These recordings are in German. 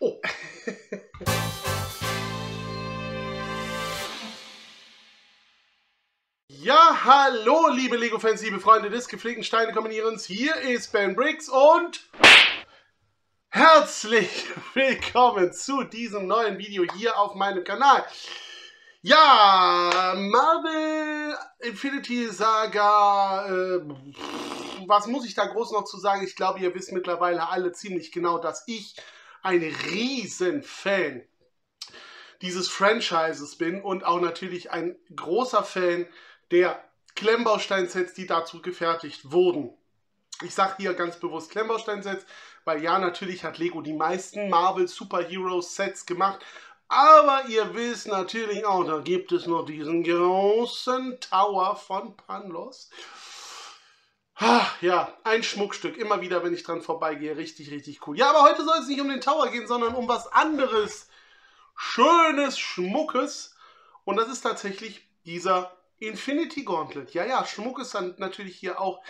Oh. Ja, hallo, liebe Lego-Fans, liebe Freunde des gepflegten Steine-Kombinierens. Hier ist Ben Briggs und herzlich willkommen zu diesem neuen Video hier auf meinem Kanal. Ja, Marvel Infinity Saga, äh, was muss ich da groß noch zu sagen? Ich glaube, ihr wisst mittlerweile alle ziemlich genau, dass ich ein riesen Fan dieses Franchises bin und auch natürlich ein großer Fan der Klemmbausteinsets, die dazu gefertigt wurden. Ich sage hier ganz bewusst Klemmbausteinsets, weil ja, natürlich hat Lego die meisten Marvel Superhero Sets gemacht, aber ihr wisst natürlich auch, da gibt es noch diesen großen Tower von Panlos. Ja, ein Schmuckstück. Immer wieder, wenn ich dran vorbeigehe. Richtig, richtig cool. Ja, aber heute soll es nicht um den Tower gehen, sondern um was anderes. Schönes, Schmuckes. Und das ist tatsächlich dieser Infinity Gauntlet. Ja, ja, Schmuck ist dann natürlich hier auch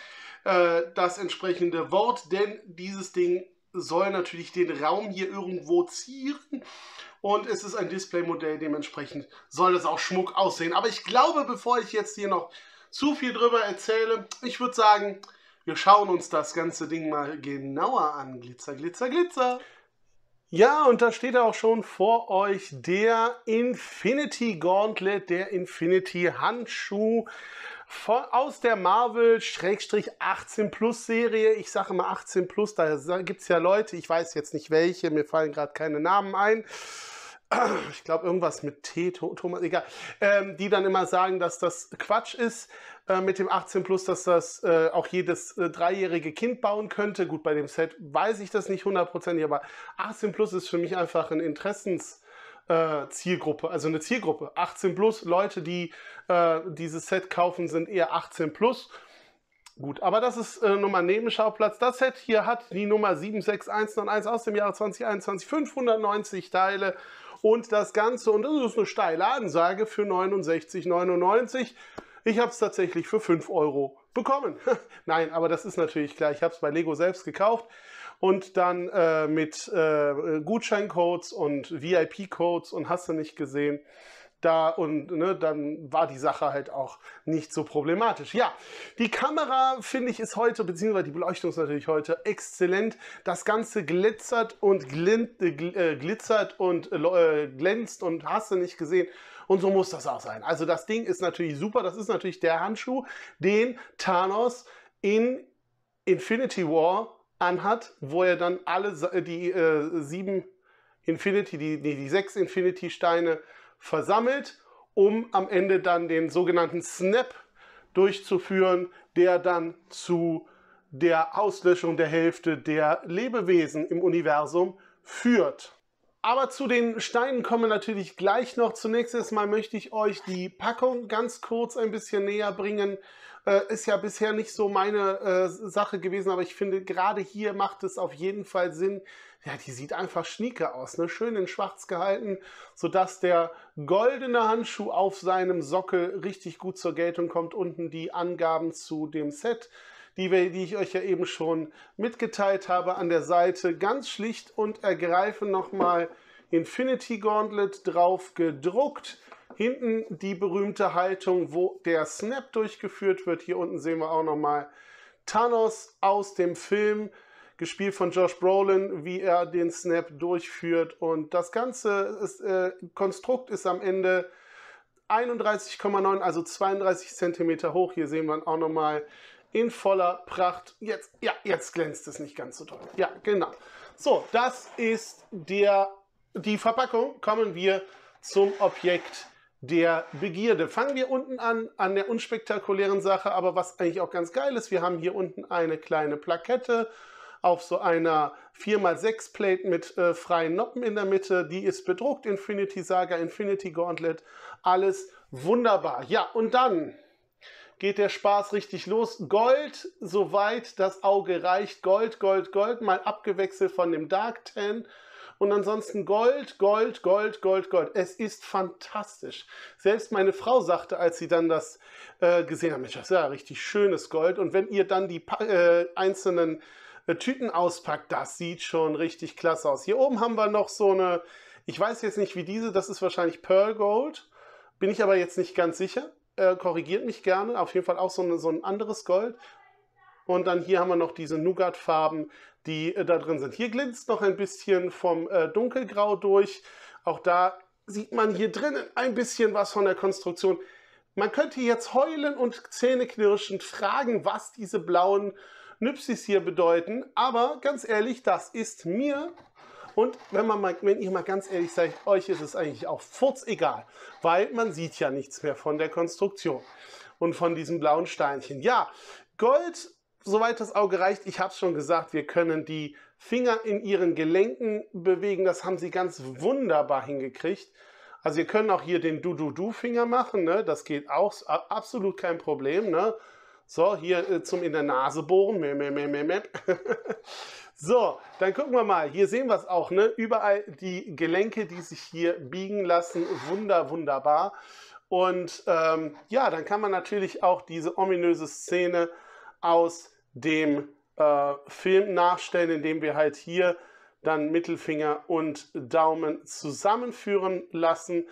äh, das entsprechende Wort, denn dieses Ding soll natürlich den Raum hier irgendwo zieren. Und es ist ein Displaymodell, dementsprechend soll es auch Schmuck aussehen. Aber ich glaube, bevor ich jetzt hier noch zu viel drüber erzähle, ich würde sagen, wir schauen uns das ganze Ding mal genauer an. Glitzer, Glitzer, Glitzer. Ja, und da steht auch schon vor euch der Infinity Gauntlet, der Infinity Handschuh von, aus der Marvel-18 Plus Serie. Ich sage mal 18 Plus, da gibt es ja Leute, ich weiß jetzt nicht welche, mir fallen gerade keine Namen ein. Ich glaube irgendwas mit T, Thomas, egal, ähm, die dann immer sagen, dass das Quatsch ist äh, mit dem 18 Plus, dass das äh, auch jedes äh, dreijährige Kind bauen könnte. Gut, bei dem Set weiß ich das nicht hundertprozentig, aber 18 Plus ist für mich einfach ein Interessens äh, Zielgruppe, also eine Zielgruppe. 18 plus Leute, die äh, dieses Set kaufen, sind eher 18 plus. Gut, aber das ist äh, Nummer Nebenschauplatz. Das Set hier hat die Nummer 76191 aus dem Jahre 2021, 590 Teile und das Ganze, und das ist eine steile Ansage, für 69,99. Ich habe es tatsächlich für 5 Euro bekommen. Nein, aber das ist natürlich klar. Ich habe es bei Lego selbst gekauft und dann äh, mit äh, Gutscheincodes und VIP-Codes und hast du nicht gesehen. Da und ne, dann war die Sache halt auch nicht so problematisch. Ja, die Kamera finde ich ist heute, beziehungsweise die Beleuchtung ist natürlich heute exzellent. Das Ganze glitzert und glint, äh, glitzert und äh, glänzt und hast du nicht gesehen. Und so muss das auch sein. Also das Ding ist natürlich super. Das ist natürlich der Handschuh, den Thanos in Infinity War anhat, wo er dann alle die äh, sieben Infinity, die, die, die sechs Infinity-Steine versammelt, um am Ende dann den sogenannten Snap durchzuführen, der dann zu der Auslöschung der Hälfte der Lebewesen im Universum führt. Aber zu den Steinen kommen wir natürlich gleich noch. Zunächst mal möchte ich euch die Packung ganz kurz ein bisschen näher bringen. Äh, ist ja bisher nicht so meine äh, Sache gewesen, aber ich finde, gerade hier macht es auf jeden Fall Sinn. Ja, die sieht einfach schnieke aus, ne? schön in schwarz gehalten, sodass der goldene Handschuh auf seinem Sockel richtig gut zur Geltung kommt. Unten die Angaben zu dem Set die, wir, die ich euch ja eben schon mitgeteilt habe, an der Seite ganz schlicht und ergreifend nochmal Infinity Gauntlet drauf gedruckt. Hinten die berühmte Haltung, wo der Snap durchgeführt wird. Hier unten sehen wir auch nochmal Thanos aus dem Film, gespielt von Josh Brolin, wie er den Snap durchführt. Und das ganze ist, äh, Konstrukt ist am Ende 31,9, also 32 cm hoch. Hier sehen wir auch nochmal in voller Pracht. Jetzt, ja, jetzt glänzt es nicht ganz so toll. Ja, genau. So, das ist der, die Verpackung. Kommen wir zum Objekt der Begierde. Fangen wir unten an, an der unspektakulären Sache, aber was eigentlich auch ganz geil ist, wir haben hier unten eine kleine Plakette auf so einer 4x6 Plate mit äh, freien Noppen in der Mitte. Die ist bedruckt, Infinity Saga, Infinity Gauntlet, alles wunderbar. Ja, und dann geht der Spaß richtig los. Gold, soweit das Auge reicht. Gold, Gold, Gold, mal abgewechselt von dem Dark Tan Und ansonsten Gold, Gold, Gold, Gold, Gold. Es ist fantastisch. Selbst meine Frau sagte, als sie dann das äh, gesehen hat, Mensch, das ist ja richtig schönes Gold. Und wenn ihr dann die äh, einzelnen äh, Tüten auspackt, das sieht schon richtig klasse aus. Hier oben haben wir noch so eine, ich weiß jetzt nicht wie diese, das ist wahrscheinlich Pearl Gold. Bin ich aber jetzt nicht ganz sicher. Äh, korrigiert mich gerne. Auf jeden Fall auch so, eine, so ein anderes Gold. Und dann hier haben wir noch diese Nougat-Farben, die äh, da drin sind. Hier glänzt noch ein bisschen vom äh, Dunkelgrau durch. Auch da sieht man hier drinnen ein bisschen was von der Konstruktion. Man könnte jetzt heulen und zähneknirschend fragen, was diese blauen Nüpsis hier bedeuten. Aber ganz ehrlich, das ist mir und wenn, man mal, wenn ich mal ganz ehrlich sage, euch ist es eigentlich auch furz egal, weil man sieht ja nichts mehr von der Konstruktion und von diesem blauen Steinchen. Ja, Gold soweit das Auge reicht, ich habe es schon gesagt, wir können die Finger in ihren Gelenken bewegen. Das haben sie ganz wunderbar hingekriegt. Also wir können auch hier den Du-Du-Du-Finger machen. Ne? Das geht auch, absolut kein Problem. Ne? So, hier äh, zum in der Nase bohren. Mäh, mäh, mäh, so, dann gucken wir mal. Hier sehen wir es auch. Ne? Überall die Gelenke, die sich hier biegen lassen. Wunder, wunderbar. Und ähm, ja, dann kann man natürlich auch diese ominöse Szene aus dem äh, Film nachstellen, indem wir halt hier dann Mittelfinger und Daumen zusammenführen lassen.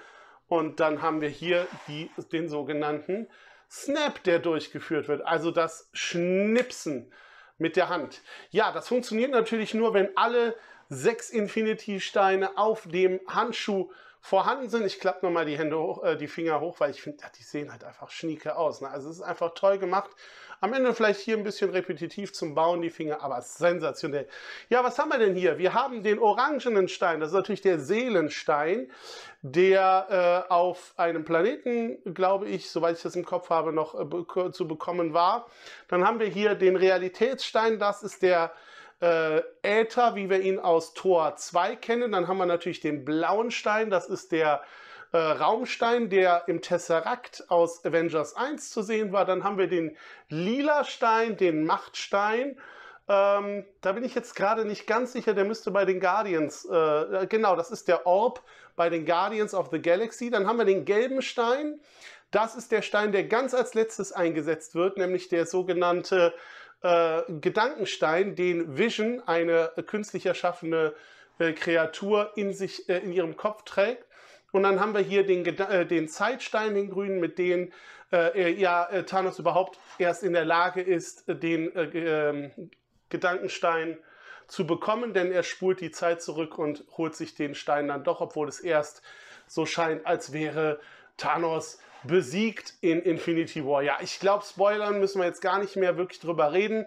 Und dann haben wir hier die, den sogenannten Snap, der durchgeführt wird, also das Schnipsen mit der Hand. Ja, das funktioniert natürlich nur, wenn alle sechs Infinity-Steine auf dem Handschuh vorhanden sind. Ich klappe nochmal die Hände hoch, äh, die Finger hoch, weil ich finde, ja, die sehen halt einfach schnieke aus. Ne? Also es ist einfach toll gemacht. Am Ende vielleicht hier ein bisschen repetitiv zum Bauen die Finger, aber sensationell. Ja, was haben wir denn hier? Wir haben den orangenen Stein. Das ist natürlich der Seelenstein, der äh, auf einem Planeten, glaube ich, soweit ich das im Kopf habe, noch äh, zu bekommen war. Dann haben wir hier den Realitätsstein. Das ist der äh, Äther, wie wir ihn aus Tor 2 kennen. Dann haben wir natürlich den blauen Stein, das ist der äh, Raumstein, der im Tesseract aus Avengers 1 zu sehen war. Dann haben wir den lila Stein, den Machtstein. Ähm, da bin ich jetzt gerade nicht ganz sicher, der müsste bei den Guardians, äh, genau, das ist der Orb bei den Guardians of the Galaxy. Dann haben wir den gelben Stein. Das ist der Stein, der ganz als letztes eingesetzt wird, nämlich der sogenannte äh, Gedankenstein, den Vision, eine künstlich erschaffene äh, Kreatur, in sich, äh, in ihrem Kopf trägt. Und dann haben wir hier den, äh, den Zeitstein, den grünen, mit dem äh, ja, äh, Thanos überhaupt erst in der Lage ist, den ähm, Gedankenstein zu bekommen, denn er spult die Zeit zurück und holt sich den Stein dann doch, obwohl es erst so scheint, als wäre Thanos besiegt in Infinity War. Ja, ich glaube, Spoilern müssen wir jetzt gar nicht mehr wirklich drüber reden.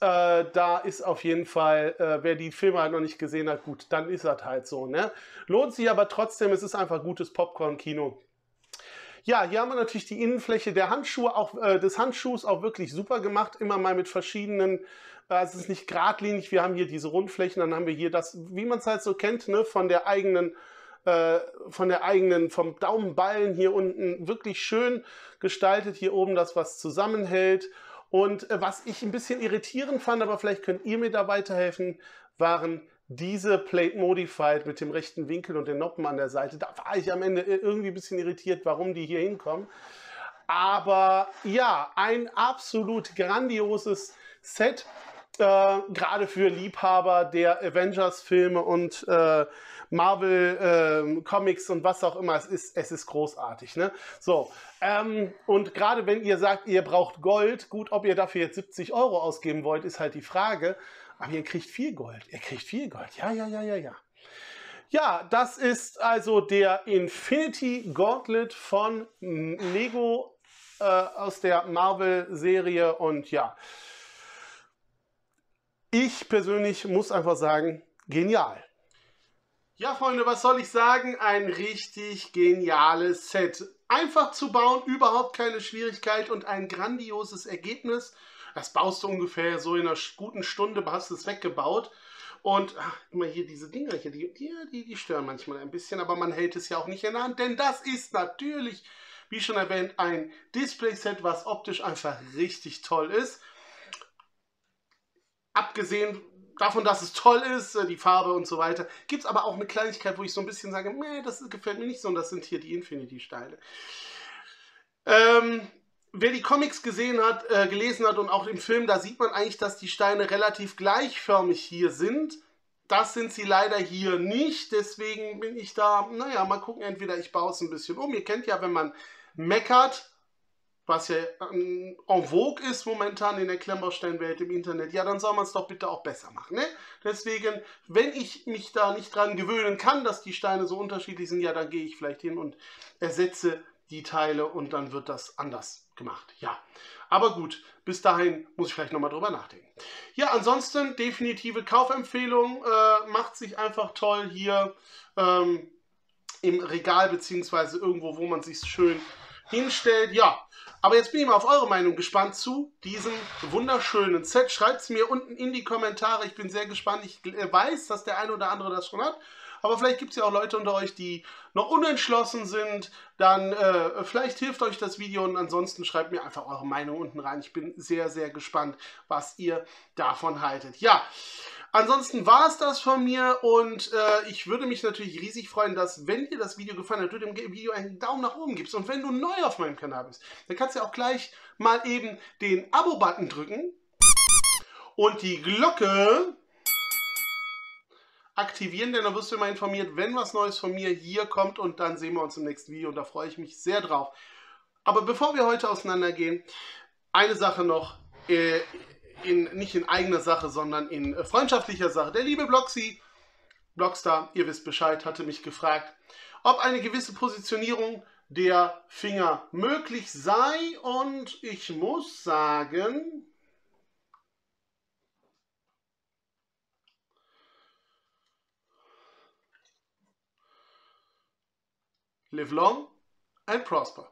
Äh, da ist auf jeden Fall, äh, wer die Filme halt noch nicht gesehen hat, gut, dann ist das halt so. Ne? Lohnt sich aber trotzdem, es ist einfach gutes Popcorn-Kino. Ja, hier haben wir natürlich die Innenfläche der Handschuhe, auch äh, des Handschuhs auch wirklich super gemacht, immer mal mit verschiedenen, äh, es ist nicht geradlinig, wir haben hier diese Rundflächen, dann haben wir hier das, wie man es halt so kennt, ne, von der eigenen äh, von der eigenen, vom Daumenballen hier unten wirklich schön gestaltet. Hier oben das, was zusammenhält. Und äh, was ich ein bisschen irritierend fand, aber vielleicht könnt ihr mir da weiterhelfen, waren diese Plate Modified mit dem rechten Winkel und den Noppen an der Seite. Da war ich am Ende irgendwie ein bisschen irritiert, warum die hier hinkommen. Aber ja, ein absolut grandioses Set. Äh, gerade für Liebhaber der Avengers-Filme und äh, Marvel-Comics ähm, und was auch immer. Es ist, es ist großartig. Ne? So, ähm, und gerade wenn ihr sagt, ihr braucht Gold, gut, ob ihr dafür jetzt 70 Euro ausgeben wollt, ist halt die Frage. Aber ihr kriegt viel Gold. Ihr kriegt viel Gold. Ja, ja, ja, ja, ja. Ja, das ist also der Infinity Gauntlet von Lego äh, aus der Marvel-Serie und ja, ich persönlich muss einfach sagen, genial. Ja, Freunde, was soll ich sagen? Ein richtig geniales Set. Einfach zu bauen, überhaupt keine Schwierigkeit und ein grandioses Ergebnis. Das baust du ungefähr so in einer guten Stunde, hast es weggebaut. Und ach, immer hier diese Dinger hier, die, die, die stören manchmal ein bisschen, aber man hält es ja auch nicht in der Hand, denn das ist natürlich, wie schon erwähnt, ein Display-Set, was optisch einfach richtig toll ist abgesehen davon, dass es toll ist, äh, die Farbe und so weiter, gibt es aber auch eine Kleinigkeit, wo ich so ein bisschen sage, nee, das gefällt mir nicht so und das sind hier die Infinity-Steine. Ähm, wer die Comics gesehen hat, äh, gelesen hat und auch im Film, da sieht man eigentlich, dass die Steine relativ gleichförmig hier sind. Das sind sie leider hier nicht, deswegen bin ich da, naja, mal gucken, entweder ich baue es ein bisschen um. Ihr kennt ja, wenn man meckert, was ja ähm, en vogue ist momentan in der Klemmbausteinwelt im Internet, ja, dann soll man es doch bitte auch besser machen. Ne? Deswegen, wenn ich mich da nicht dran gewöhnen kann, dass die Steine so unterschiedlich sind, ja, dann gehe ich vielleicht hin und ersetze die Teile und dann wird das anders gemacht. Ja, aber gut, bis dahin muss ich vielleicht nochmal drüber nachdenken. Ja, ansonsten definitive Kaufempfehlung. Äh, macht sich einfach toll hier ähm, im Regal beziehungsweise irgendwo, wo man sich schön hinstellt. Ja, aber jetzt bin ich mal auf eure Meinung gespannt zu diesem wunderschönen Set. Schreibt es mir unten in die Kommentare. Ich bin sehr gespannt. Ich weiß, dass der eine oder andere das schon hat. Aber vielleicht gibt es ja auch Leute unter euch, die noch unentschlossen sind. Dann äh, vielleicht hilft euch das Video und ansonsten schreibt mir einfach eure Meinung unten rein. Ich bin sehr, sehr gespannt, was ihr davon haltet. Ja, ansonsten war es das von mir und äh, ich würde mich natürlich riesig freuen, dass, wenn dir das Video gefallen hat, du dem Video einen Daumen nach oben gibst. Und wenn du neu auf meinem Kanal bist, dann kannst du auch gleich mal eben den Abo-Button drücken und die Glocke aktivieren, denn dann wirst du immer informiert, wenn was Neues von mir hier kommt und dann sehen wir uns im nächsten Video und da freue ich mich sehr drauf. Aber bevor wir heute auseinandergehen, eine Sache noch, äh, in, nicht in eigener Sache, sondern in äh, freundschaftlicher Sache. Der liebe Bloxy, Blockstar, ihr wisst Bescheid, hatte mich gefragt, ob eine gewisse Positionierung der Finger möglich sei und ich muss sagen, live long and prosper.